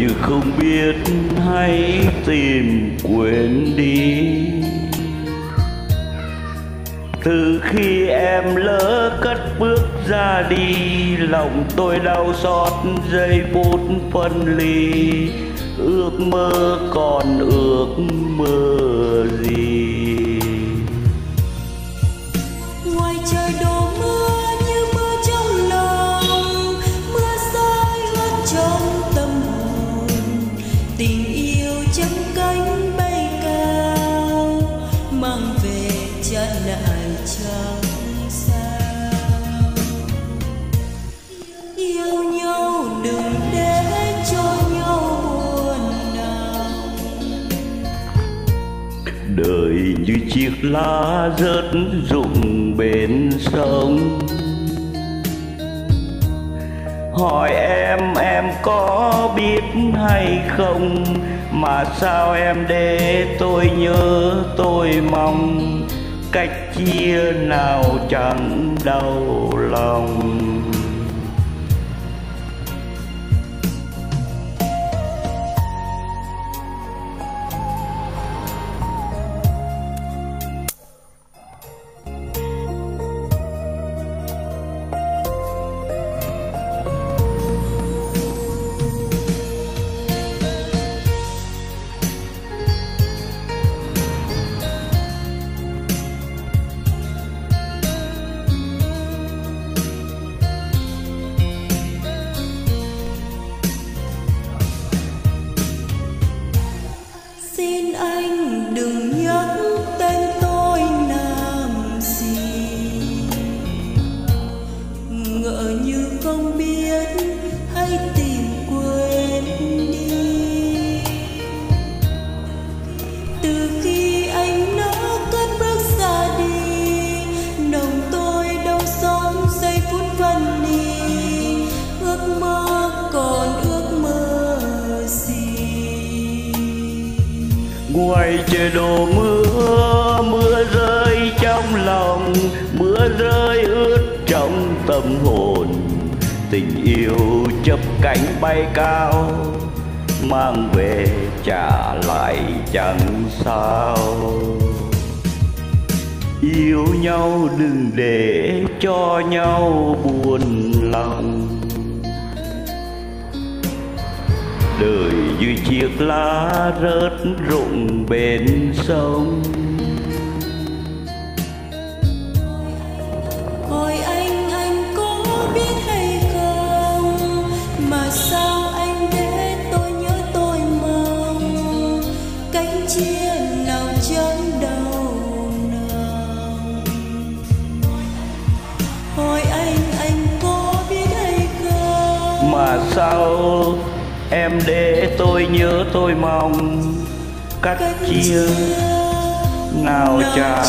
như không biết hay tìm quên đi. Từ khi em lỡ cất bước ra đi, lòng tôi đau xót giây phút phân ly. Ước mơ còn ước mơ gì? Đời như chiếc lá rớt rụng bên sông. Hỏi em em có biết hay không? Mà sao em để tôi nhớ tôi mong? Cách chia nào chẳng đau lòng? Như không biết hay tìm quên đi. Từ khi anh đã cất bước ra đi Nồng tôi đau xót giây phút phân đi. Ước mơ còn ước mơ gì? Ngoài trời đổ mưa mưa rơi trong lòng, mưa rơi tâm hồn. Tình yêu chập cánh bay cao, mang về trả lại chẳng sao. Yêu nhau đừng để cho nhau buồn lòng. Đời như chiếc lá rớt rụng bên sông. Cánh chia nào chẳng đau nào hỏi anh anh có biết hay không? Mà sao em để tôi nhớ tôi mong cách cách chia nào chẳng